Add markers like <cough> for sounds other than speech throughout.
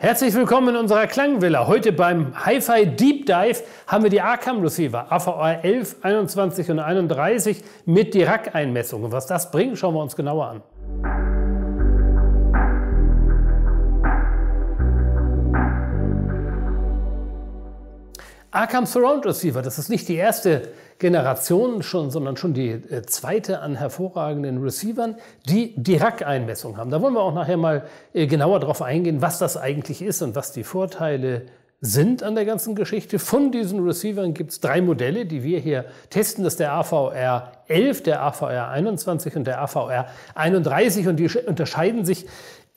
Herzlich willkommen in unserer Klangvilla. Heute beim Hi-Fi Deep Dive haben wir die Arcam Receiver AVR 11, 21 und 31 mit Dirac-Einmessungen. Was das bringt, schauen wir uns genauer an. Arcam Surround Receiver, das ist nicht die erste Generation schon, sondern schon die äh, zweite an hervorragenden Receivern, die Dirac-Einmessung haben. Da wollen wir auch nachher mal äh, genauer darauf eingehen, was das eigentlich ist und was die Vorteile sind an der ganzen Geschichte. Von diesen Receivern gibt es drei Modelle, die wir hier testen. Das ist der AVR 11, der AVR 21 und der AVR 31 und die unterscheiden sich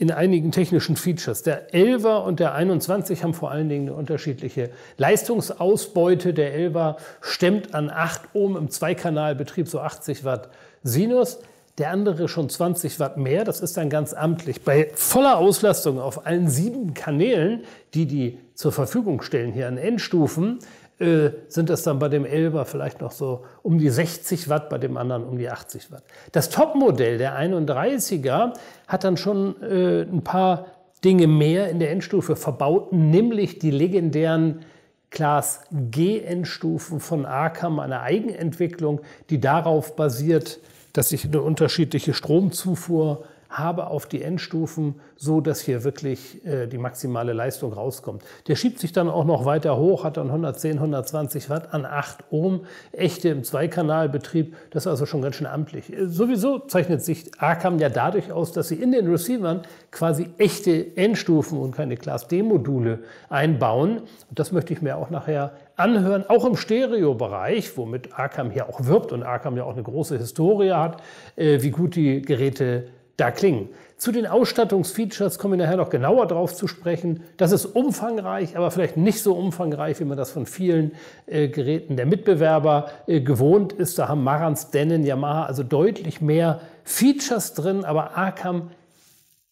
in einigen technischen Features. Der 11er und der 21 haben vor allen Dingen eine unterschiedliche Leistungsausbeute. Der 11er stemmt an 8 Ohm im Zweikanalbetrieb, so 80 Watt Sinus. Der andere schon 20 Watt mehr, das ist dann ganz amtlich. Bei voller Auslastung auf allen sieben Kanälen, die die zur Verfügung stellen hier an Endstufen, äh, sind es dann bei dem 11er vielleicht noch so um die 60 Watt, bei dem anderen um die 80 Watt. Das Topmodell, der 31er, hat dann schon äh, ein paar Dinge mehr in der Endstufe verbaut, nämlich die legendären Class G Endstufen von Arkham, eine Eigenentwicklung, die darauf basiert, dass ich eine unterschiedliche Stromzufuhr habe auf die Endstufen, so dass hier wirklich äh, die maximale Leistung rauskommt. Der schiebt sich dann auch noch weiter hoch, hat dann 110, 120 Watt an 8 Ohm, echte im Zweikanalbetrieb, das ist also schon ganz schön amtlich. Äh, sowieso zeichnet sich Arcam ja dadurch aus, dass sie in den Receivern quasi echte Endstufen und keine Class D-Module einbauen. Und das möchte ich mir auch nachher anhören, auch im Stereobereich, womit Arcam hier auch wirbt und Arcam ja auch eine große Historie hat, äh, wie gut die Geräte da klingen. Zu den Ausstattungsfeatures kommen wir nachher noch genauer drauf zu sprechen. Das ist umfangreich, aber vielleicht nicht so umfangreich, wie man das von vielen äh, Geräten der Mitbewerber äh, gewohnt ist. Da haben Marantz, Denon, Yamaha also deutlich mehr Features drin, aber Arkham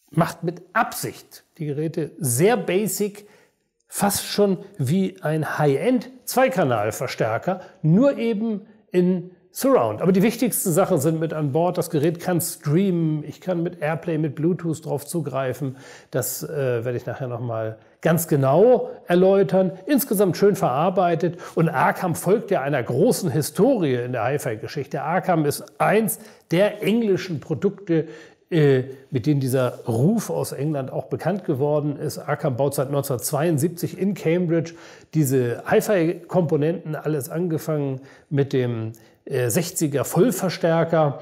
macht mit Absicht die Geräte sehr basic, fast schon wie ein High-End Zweikanalverstärker, nur eben in Surround. Aber die wichtigsten Sachen sind mit an Bord. Das Gerät kann streamen. Ich kann mit Airplay, mit Bluetooth drauf zugreifen. Das äh, werde ich nachher nochmal ganz genau erläutern. Insgesamt schön verarbeitet. Und Arkham folgt ja einer großen Historie in der Hi-Fi-Geschichte. Arkham ist eins der englischen Produkte, äh, mit denen dieser Ruf aus England auch bekannt geworden ist. Arkham baut seit 1972 in Cambridge diese Hi-Fi-Komponenten, alles angefangen mit dem 60er äh, Vollverstärker.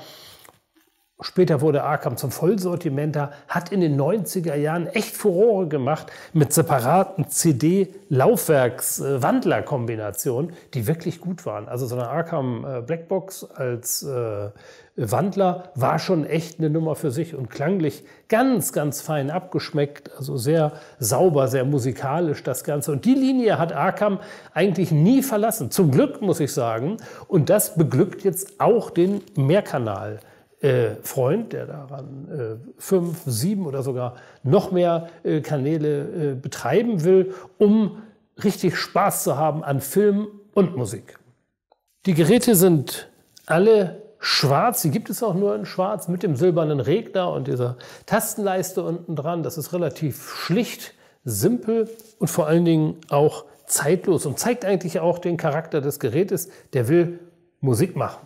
Später wurde Arkham zum Vollsortimenter, hat in den 90er Jahren echt Furore gemacht mit separaten CD-Laufwerks-Wandler-Kombinationen, die wirklich gut waren. Also so eine Arkham äh, Blackbox als äh, Wandler war schon echt eine Nummer für sich und klanglich ganz, ganz fein abgeschmeckt, also sehr sauber, sehr musikalisch das Ganze. Und die Linie hat Arkham eigentlich nie verlassen. Zum Glück, muss ich sagen. Und das beglückt jetzt auch den Mehrkanal. Äh, Freund, der daran äh, fünf, sieben oder sogar noch mehr äh, Kanäle äh, betreiben will, um richtig Spaß zu haben an Film und Musik. Die Geräte sind alle schwarz. Die gibt es auch nur in schwarz mit dem silbernen Regler und dieser Tastenleiste unten dran. Das ist relativ schlicht, simpel und vor allen Dingen auch zeitlos und zeigt eigentlich auch den Charakter des Gerätes. Der will Musik machen.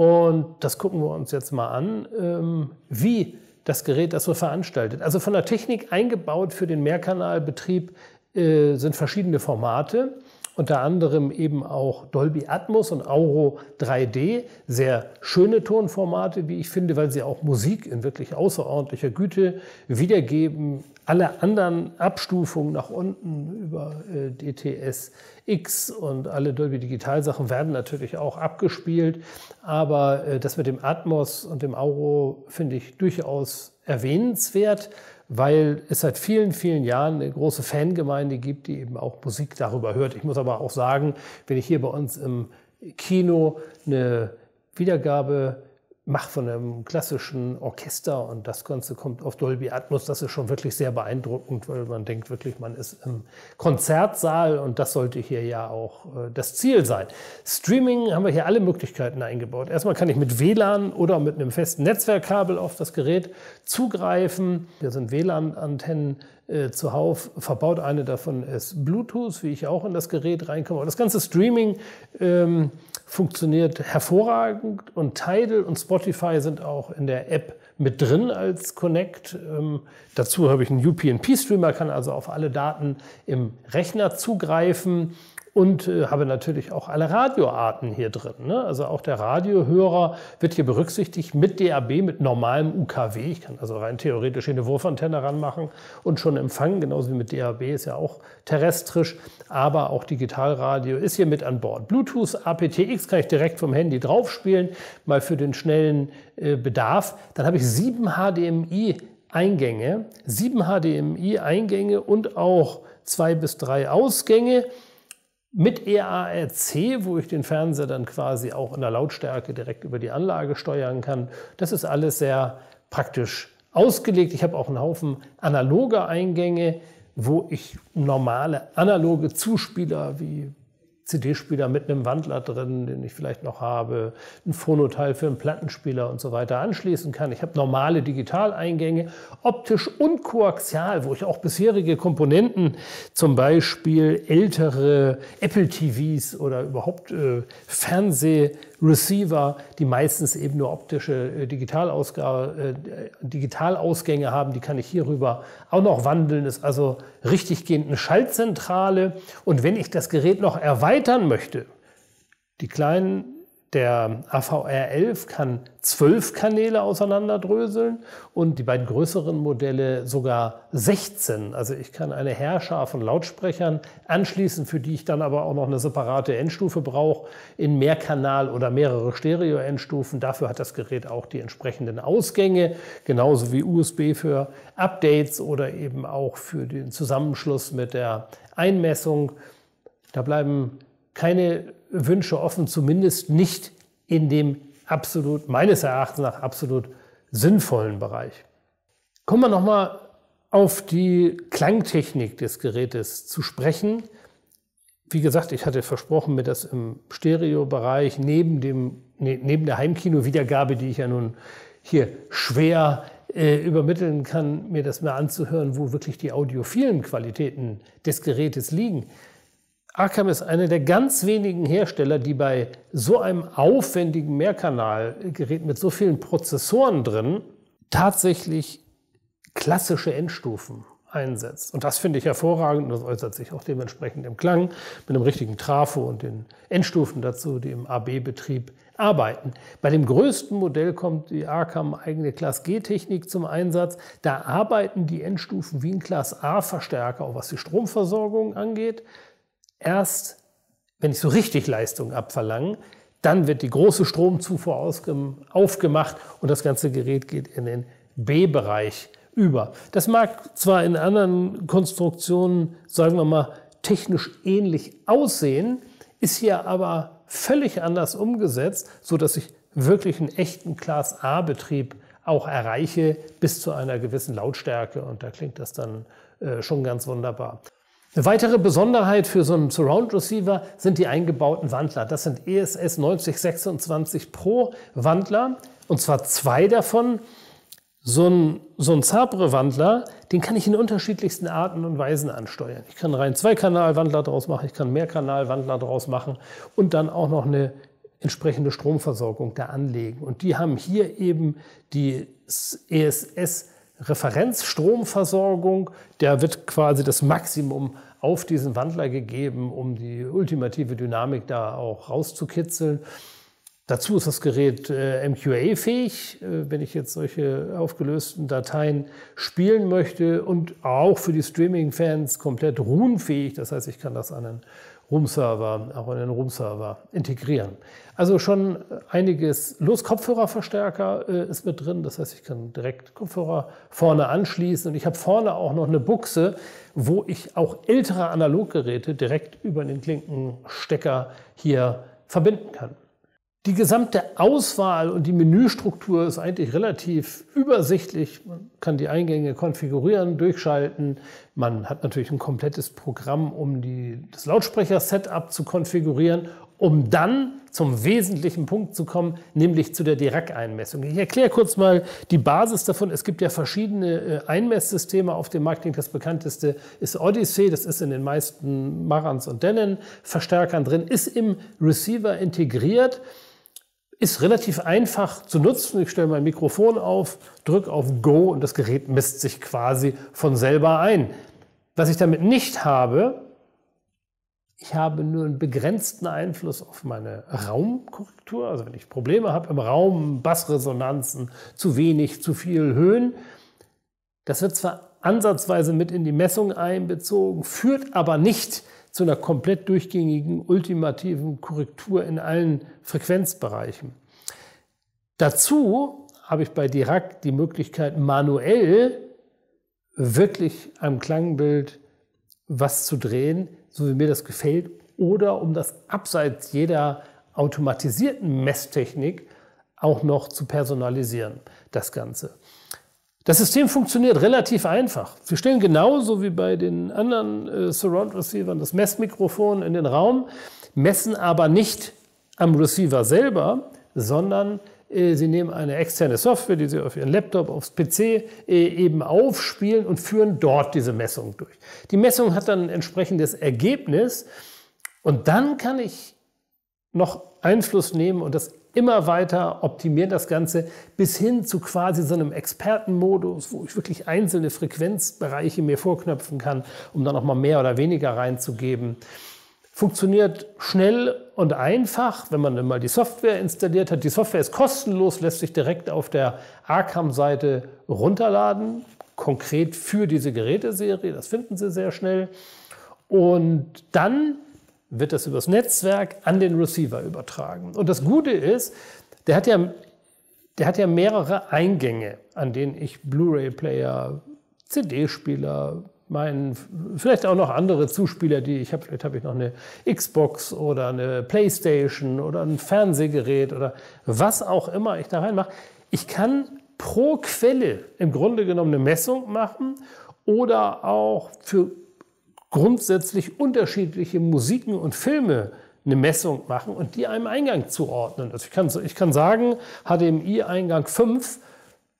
Und das gucken wir uns jetzt mal an, ähm, wie das Gerät das so veranstaltet. Also von der Technik eingebaut für den Mehrkanalbetrieb äh, sind verschiedene Formate unter anderem eben auch Dolby Atmos und Auro 3D, sehr schöne Tonformate, wie ich finde, weil sie auch Musik in wirklich außerordentlicher Güte wiedergeben. Alle anderen Abstufungen nach unten über äh, DTS X und alle Dolby Digital Sachen werden natürlich auch abgespielt, aber äh, das mit dem Atmos und dem Auro finde ich durchaus erwähnenswert weil es seit vielen, vielen Jahren eine große Fangemeinde gibt, die eben auch Musik darüber hört. Ich muss aber auch sagen, wenn ich hier bei uns im Kino eine Wiedergabe mache von einem klassischen Orchester und das Ganze kommt auf Dolby Atmos. Das ist schon wirklich sehr beeindruckend, weil man denkt wirklich, man ist im Konzertsaal und das sollte hier ja auch äh, das Ziel sein. Streaming haben wir hier alle Möglichkeiten eingebaut. Erstmal kann ich mit WLAN oder mit einem festen Netzwerkkabel auf das Gerät zugreifen. Hier sind WLAN-Antennen äh, zuhauf verbaut. Eine davon ist Bluetooth, wie ich auch in das Gerät reinkomme. Aber das ganze Streaming ähm, funktioniert hervorragend und Tidal und Spotify sind auch in der App mit drin als Connect. Ähm, dazu habe ich einen UPnP-Streamer, kann also auf alle Daten im Rechner zugreifen und äh, habe natürlich auch alle Radioarten hier drin. Ne? Also auch der Radiohörer wird hier berücksichtigt mit DAB, mit normalem UKW. Ich kann also rein theoretisch hier eine Wurfantenne ranmachen und schon empfangen, genauso wie mit DAB ist ja auch terrestrisch, aber auch Digitalradio ist hier mit an Bord. Bluetooth, aptX kann ich direkt vom Handy draufspielen, mal für den schnellen äh, Bedarf. Dann habe ich sieben HDMI Eingänge, sieben HDMI-Eingänge und auch zwei bis drei Ausgänge mit EARC, wo ich den Fernseher dann quasi auch in der Lautstärke direkt über die Anlage steuern kann. Das ist alles sehr praktisch ausgelegt. Ich habe auch einen Haufen analoge Eingänge, wo ich normale analoge Zuspieler wie CD-Spieler mit einem Wandler drin, den ich vielleicht noch habe, ein Phonoteil für einen Plattenspieler und so weiter anschließen kann. Ich habe normale Digitaleingänge, optisch und koaxial, wo ich auch bisherige Komponenten, zum Beispiel ältere Apple TVs oder überhaupt äh, Fernsehreceiver, die meistens eben nur optische äh, Digitalausgabe, äh, Digitalausgänge haben, die kann ich hierüber auch noch wandeln. Ist also richtig gehend eine Schaltzentrale. Und wenn ich das Gerät noch erweitern möchte, die kleinen der AVR11 kann zwölf Kanäle auseinanderdröseln und die beiden größeren Modelle sogar 16. Also ich kann eine Heerschar von Lautsprechern anschließen, für die ich dann aber auch noch eine separate Endstufe brauche in Mehrkanal oder mehrere Stereo-Endstufen. Dafür hat das Gerät auch die entsprechenden Ausgänge, genauso wie USB für Updates oder eben auch für den Zusammenschluss mit der Einmessung. Da bleiben keine Wünsche offen, zumindest nicht in dem absolut, meines Erachtens nach absolut sinnvollen Bereich. Kommen wir nochmal auf die Klangtechnik des Gerätes zu sprechen. Wie gesagt, ich hatte versprochen, mir das im Stereobereich neben, dem, ne, neben der Heimkino-Wiedergabe, die ich ja nun hier schwer äh, übermitteln kann, mir das mal anzuhören, wo wirklich die audiophilen Qualitäten des Gerätes liegen. Arkham ist einer der ganz wenigen Hersteller, die bei so einem aufwendigen Mehrkanalgerät mit so vielen Prozessoren drin tatsächlich klassische Endstufen einsetzt. Und das finde ich hervorragend und das äußert sich auch dementsprechend im Klang mit einem richtigen Trafo und den Endstufen dazu, die im AB-Betrieb arbeiten. Bei dem größten Modell kommt die Arkham eigene Class G-Technik zum Einsatz. Da arbeiten die Endstufen wie ein Class A-Verstärker, auch was die Stromversorgung angeht. Erst, wenn ich so richtig Leistung abverlange, dann wird die große Stromzufuhr aufgemacht und das ganze Gerät geht in den B-Bereich über. Das mag zwar in anderen Konstruktionen, sagen wir mal, technisch ähnlich aussehen, ist hier aber völlig anders umgesetzt, so dass ich wirklich einen echten Class A-Betrieb auch erreiche bis zu einer gewissen Lautstärke und da klingt das dann äh, schon ganz wunderbar. Eine weitere Besonderheit für so einen Surround Receiver sind die eingebauten Wandler. Das sind ESS 9026 Pro Wandler und zwar zwei davon. So ein, so ein Zabre-Wandler, den kann ich in unterschiedlichsten Arten und Weisen ansteuern. Ich kann rein Zweikanal-Wandler draus machen, ich kann Mehrkanal-Wandler draus machen und dann auch noch eine entsprechende Stromversorgung da anlegen. Und die haben hier eben die ESS Referenzstromversorgung, der wird quasi das Maximum auf diesen Wandler gegeben, um die ultimative Dynamik da auch rauszukitzeln. Dazu ist das Gerät äh, MQA-fähig, äh, wenn ich jetzt solche aufgelösten Dateien spielen möchte und auch für die Streaming-Fans komplett ruhenfähig. Das heißt, ich kann das an einen Room-Server, auch in den Room-Server integrieren. Also schon einiges los. Kopfhörerverstärker äh, ist mit drin, das heißt, ich kann direkt Kopfhörer vorne anschließen und ich habe vorne auch noch eine Buchse, wo ich auch ältere Analoggeräte direkt über den Klinkenstecker hier verbinden kann. Die gesamte Auswahl und die Menüstruktur ist eigentlich relativ übersichtlich. Man kann die Eingänge konfigurieren, durchschalten. Man hat natürlich ein komplettes Programm, um die, das Lautsprecher-Setup zu konfigurieren um dann zum wesentlichen Punkt zu kommen, nämlich zu der Dirac-Einmessung. Ich erkläre kurz mal die Basis davon. Es gibt ja verschiedene äh, Einmesssysteme auf dem Markt. Das bekannteste ist Odyssey. Das ist in den meisten Marantz und Denon Verstärkern drin, ist im Receiver integriert, ist relativ einfach zu nutzen. Ich stelle mein Mikrofon auf, drücke auf Go und das Gerät misst sich quasi von selber ein. Was ich damit nicht habe, ich habe nur einen begrenzten Einfluss auf meine Raumkorrektur. Also wenn ich Probleme habe im Raum, Bassresonanzen, zu wenig, zu viel Höhen. Das wird zwar ansatzweise mit in die Messung einbezogen, führt aber nicht zu einer komplett durchgängigen, ultimativen Korrektur in allen Frequenzbereichen. Dazu habe ich bei Dirac die Möglichkeit, manuell wirklich am Klangbild was zu drehen, so wie mir das gefällt, oder um das abseits jeder automatisierten Messtechnik auch noch zu personalisieren, das Ganze. Das System funktioniert relativ einfach. Sie stellen genauso wie bei den anderen äh, Surround Receivern das Messmikrofon in den Raum, messen aber nicht am Receiver selber, sondern äh, Sie nehmen eine externe Software, die Sie auf Ihren Laptop, aufs PC äh, eben aufspielen und führen dort diese Messung durch. Die Messung hat dann ein entsprechendes Ergebnis und dann kann ich noch Einfluss nehmen und das immer weiter optimieren, das Ganze bis hin zu quasi so einem Expertenmodus, wo ich wirklich einzelne Frequenzbereiche mir vorknöpfen kann, um dann noch mal mehr oder weniger reinzugeben. Funktioniert schnell und einfach, wenn man dann mal die Software installiert hat. Die Software ist kostenlos, lässt sich direkt auf der Arcam-Seite runterladen, konkret für diese Geräteserie. Das finden Sie sehr schnell. Und dann wird das übers Netzwerk an den Receiver übertragen. Und das Gute ist, der hat ja, der hat ja mehrere Eingänge, an denen ich Blu-ray-Player, CD-Spieler, meinen, vielleicht auch noch andere Zuspieler, die ich habe. Vielleicht habe ich noch eine Xbox oder eine Playstation oder ein Fernsehgerät oder was auch immer ich da reinmache. Ich kann pro Quelle im Grunde genommen eine Messung machen oder auch für grundsätzlich unterschiedliche Musiken und Filme eine Messung machen und die einem Eingang zuordnen. Also ich kann, ich kann sagen, HDMI-Eingang 5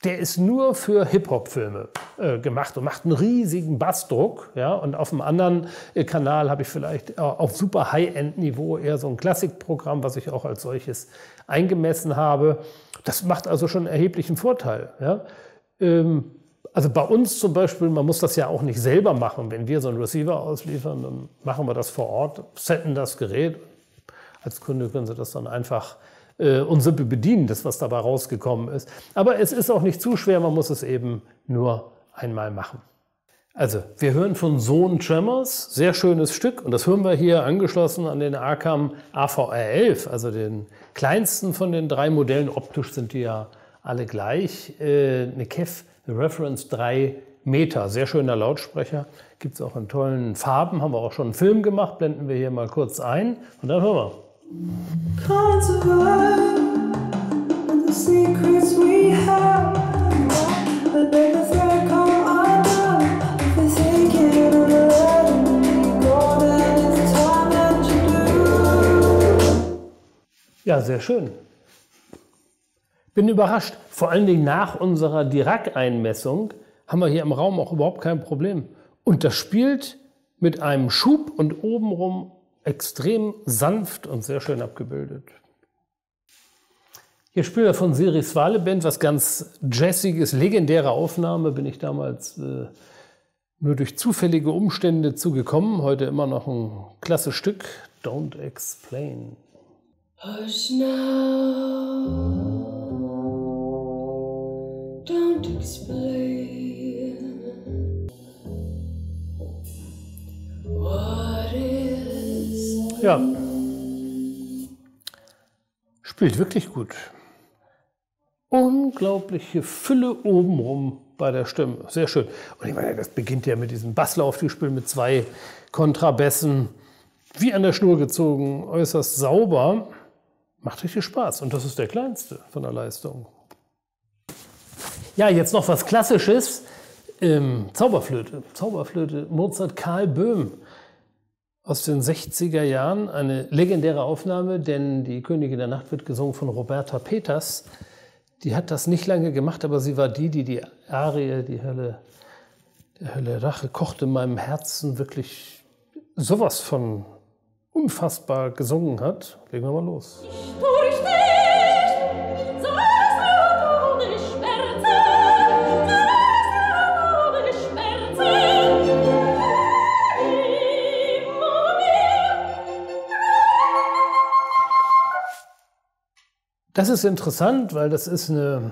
der ist nur für Hip-Hop-Filme äh, gemacht und macht einen riesigen Bassdruck. Ja? Und auf dem anderen äh, Kanal habe ich vielleicht äh, auf super High-End-Niveau eher so ein Klassikprogramm, was ich auch als solches eingemessen habe. Das macht also schon einen erheblichen Vorteil. Ja? Ähm, also bei uns zum Beispiel, man muss das ja auch nicht selber machen. Wenn wir so einen Receiver ausliefern, dann machen wir das vor Ort, setten das Gerät. Als Kunde können Sie das dann einfach äh, und simpel bedienen, das was dabei rausgekommen ist. Aber es ist auch nicht zu schwer, man muss es eben nur einmal machen. Also, wir hören von Sohn Tremors, sehr schönes Stück, und das hören wir hier angeschlossen an den Arkham AVR11, also den kleinsten von den drei Modellen. Optisch sind die ja alle gleich. Äh, eine KEF Reference 3 Meter, sehr schöner Lautsprecher. Gibt es auch in tollen Farben, haben wir auch schon einen Film gemacht, blenden wir hier mal kurz ein. Und dann hören wir. Ja, sehr schön. Bin überrascht. Vor allen Dingen nach unserer Dirac-Einmessung haben wir hier im Raum auch überhaupt kein Problem. Und das spielt mit einem Schub und obenrum extrem sanft und sehr schön abgebildet. Hier spielt er von Siri Swale Band, was ganz jazziges, legendäre Aufnahme, bin ich damals äh, nur durch zufällige Umstände zugekommen. Heute immer noch ein klasse Stück, Don't Explain. Hush now, don't explain what is ja. Spielt wirklich gut. Unglaubliche Fülle obenrum bei der Stimme. Sehr schön. Und ich meine, das beginnt ja mit diesem Basslaufspiel mit zwei Kontrabässen. Wie an der Schnur gezogen, äußerst sauber. Macht richtig Spaß. Und das ist der kleinste von der Leistung. Ja, jetzt noch was Klassisches. Ähm, Zauberflöte. Zauberflöte, Mozart Karl Böhm. aus den 60er Jahren, eine legendäre Aufnahme, denn die Königin der Nacht wird gesungen von Roberta Peters. Die hat das nicht lange gemacht, aber sie war die, die die Arie, die Hölle, der Hölle Rache, kochte in meinem Herzen wirklich sowas von unfassbar gesungen hat. Legen wir mal los. Ich Das ist interessant, weil das ist eine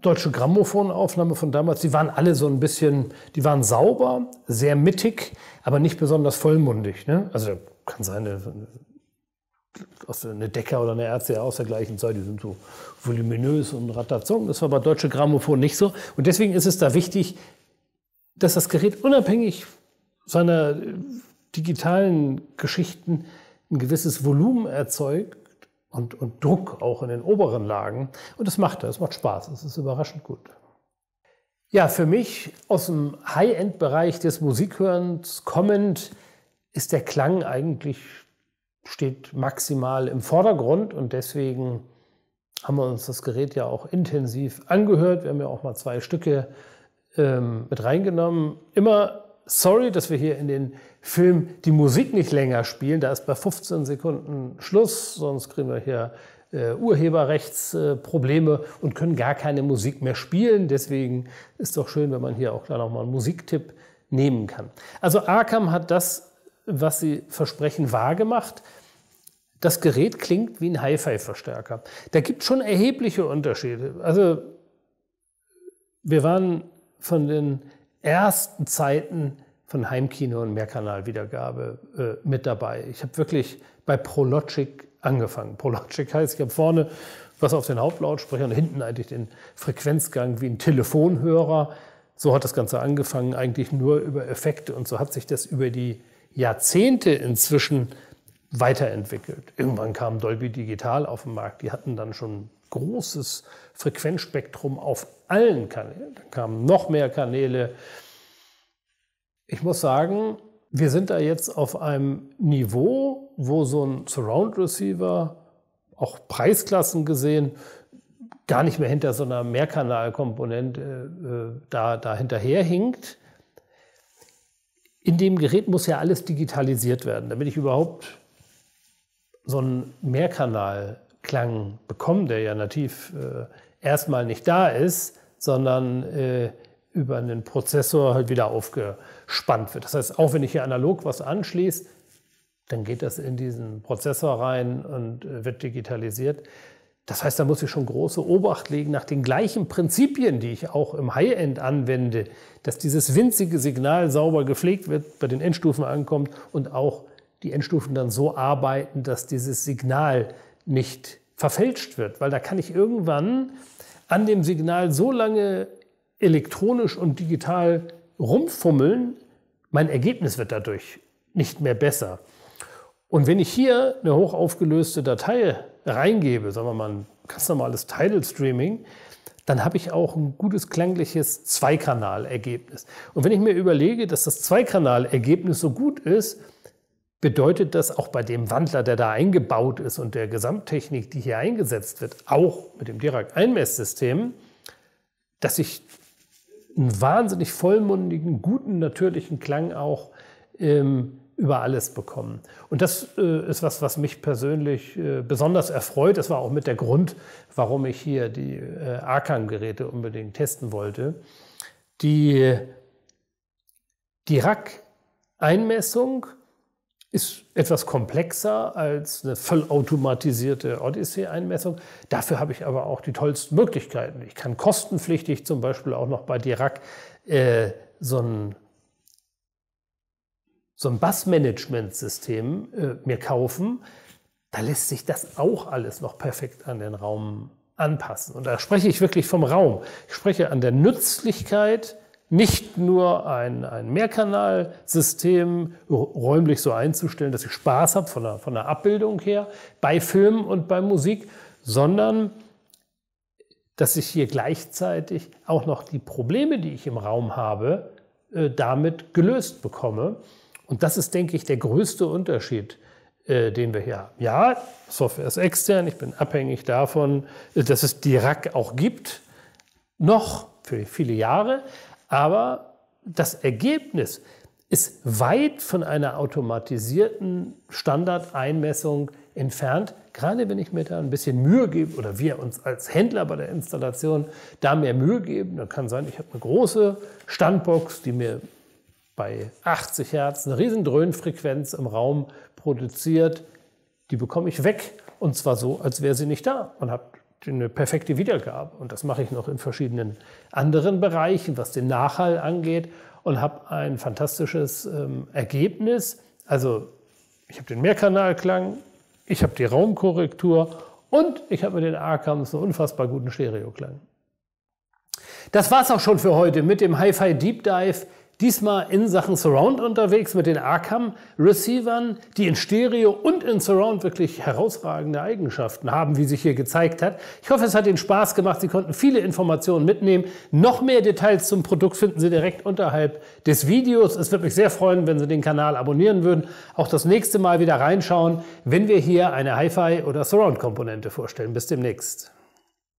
deutsche Grammophonaufnahme von damals. Die waren alle so ein bisschen, die waren sauber, sehr mittig, aber nicht besonders vollmundig. Ne? Also kann sein, eine, Decker oder eine Ärzte aus der gleichen Zeit, die sind so voluminös und ratazong. Das war bei deutsche Grammophon nicht so. Und deswegen ist es da wichtig, dass das Gerät unabhängig seiner digitalen Geschichten ein gewisses Volumen erzeugt und, und Druck auch in den oberen Lagen. Und das macht er, es macht Spaß, es ist überraschend gut. Ja, für mich aus dem High-End-Bereich des Musikhörens kommend ist der Klang eigentlich, steht maximal im Vordergrund und deswegen haben wir uns das Gerät ja auch intensiv angehört. Wir haben ja auch mal zwei Stücke ähm, mit reingenommen. Immer sorry, dass wir hier in den Film die Musik nicht länger spielen. Da ist bei 15 Sekunden Schluss, sonst kriegen wir hier äh, Urheberrechtsprobleme äh, und können gar keine Musik mehr spielen. Deswegen ist es doch schön, wenn man hier auch gleich nochmal einen Musiktipp nehmen kann. Also Arkham hat das, was sie versprechen, wahrgemacht. Das Gerät klingt wie ein Hi-Fi-Verstärker. Da gibt es schon erhebliche Unterschiede. Also wir waren von den ersten Zeiten von Heimkino und Mehrkanalwiedergabe äh, mit dabei. Ich habe wirklich bei Prologic angefangen. Prologic <laughs> heißt, ich habe vorne was auf den Hauptlautsprecher und hinten eigentlich den Frequenzgang wie ein Telefonhörer. So hat das Ganze angefangen, eigentlich nur über Effekte und so hat sich das über die Jahrzehnte inzwischen weiterentwickelt. Irgendwann kam Dolby Digital auf den Markt. Die hatten dann schon großes Frequenzspektrum auf allen Kanälen. Dann kamen noch mehr Kanäle. Ich muss sagen, wir sind da jetzt auf einem Niveau, wo so ein Surround Receiver, auch Preisklassen gesehen, gar nicht mehr hinter so einer Mehrkanalkomponente äh, da, da hinterherhinkt. In dem Gerät muss ja alles digitalisiert werden, damit ich überhaupt so einen Mehrkanalklang bekomme, der ja nativ äh, erstmal nicht da ist, sondern äh, über einen Prozessor halt wieder aufgespannt wird. Das heißt, auch wenn ich hier analog was anschließe, dann geht das in diesen Prozessor rein und äh, wird digitalisiert. Das heißt, da muss ich schon große Obacht legen nach den gleichen Prinzipien, die ich auch im High-End anwende, dass dieses winzige Signal sauber gepflegt wird, bei den Endstufen ankommt und auch die Endstufen dann so arbeiten, dass dieses Signal nicht verfälscht wird, weil da kann ich irgendwann an dem Signal so lange elektronisch und digital rumfummeln, mein Ergebnis wird dadurch nicht mehr besser. Und wenn ich hier eine hochaufgelöste Datei reingebe, sagen wir mal ein ganz normales Tidal Streaming, dann habe ich auch ein gutes klangliches Zweikanalergebnis. Und wenn ich mir überlege, dass das Zweikanalergebnis so gut ist, bedeutet das auch bei dem Wandler, der da eingebaut ist und der Gesamttechnik, die hier eingesetzt wird, auch mit dem Dirac-Einmesssystem, dass ich einen wahnsinnig vollmundigen, guten, natürlichen Klang auch ähm, über alles bekomme. Und das äh, ist was, was mich persönlich äh, besonders erfreut. Das war auch mit der Grund, warum ich hier die äh, Arcan-Geräte unbedingt testen wollte. Die Dirac-Einmessung ist etwas komplexer als eine vollautomatisierte Odyssey-Einmessung. Dafür habe ich aber auch die tollsten Möglichkeiten. Ich kann kostenpflichtig zum Beispiel auch noch bei Dirac äh, so ein, so ein Bassmanagement-System äh, mir kaufen. Da lässt sich das auch alles noch perfekt an den Raum anpassen. Und da spreche ich wirklich vom Raum. Ich spreche an der Nützlichkeit nicht nur ein, ein Mehrkanalsystem räumlich so einzustellen, dass ich Spaß habe von der, von der Abbildung her bei Film und bei Musik, sondern dass ich hier gleichzeitig auch noch die Probleme, die ich im Raum habe, äh, damit gelöst bekomme. Und das ist, denke ich, der größte Unterschied, äh, den wir hier haben. Ja, Software ist extern, ich bin abhängig davon, äh, dass es die RAC auch gibt, noch für viele Jahre, aber das Ergebnis ist weit von einer automatisierten Standardeinmessung entfernt. Gerade wenn ich mir da ein bisschen Mühe gebe oder wir uns als Händler bei der Installation da mehr Mühe geben, dann kann sein, ich habe eine große Standbox, die mir bei 80 Hertz eine riesen Dröhnfrequenz im Raum produziert. Die bekomme ich weg und zwar so, als wäre sie nicht da und habe eine perfekte Wiedergabe. Und das mache ich noch in verschiedenen anderen Bereichen, was den Nachhall angeht und habe ein fantastisches ähm, Ergebnis. Also ich habe den Mehrkanalklang, ich habe die Raumkorrektur und ich habe mit den A-Cams einen unfassbar guten Stereoklang. Das war es auch schon für heute mit dem Hi-Fi Deep Dive. Diesmal in Sachen Surround unterwegs mit den Arcam-Receivern, die in Stereo und in Surround wirklich herausragende Eigenschaften haben, wie sich hier gezeigt hat. Ich hoffe, es hat Ihnen Spaß gemacht. Sie konnten viele Informationen mitnehmen. Noch mehr Details zum Produkt finden Sie direkt unterhalb des Videos. Es würde mich sehr freuen, wenn Sie den Kanal abonnieren würden. Auch das nächste Mal wieder reinschauen, wenn wir hier eine Hi-Fi oder Surround-Komponente vorstellen. Bis demnächst.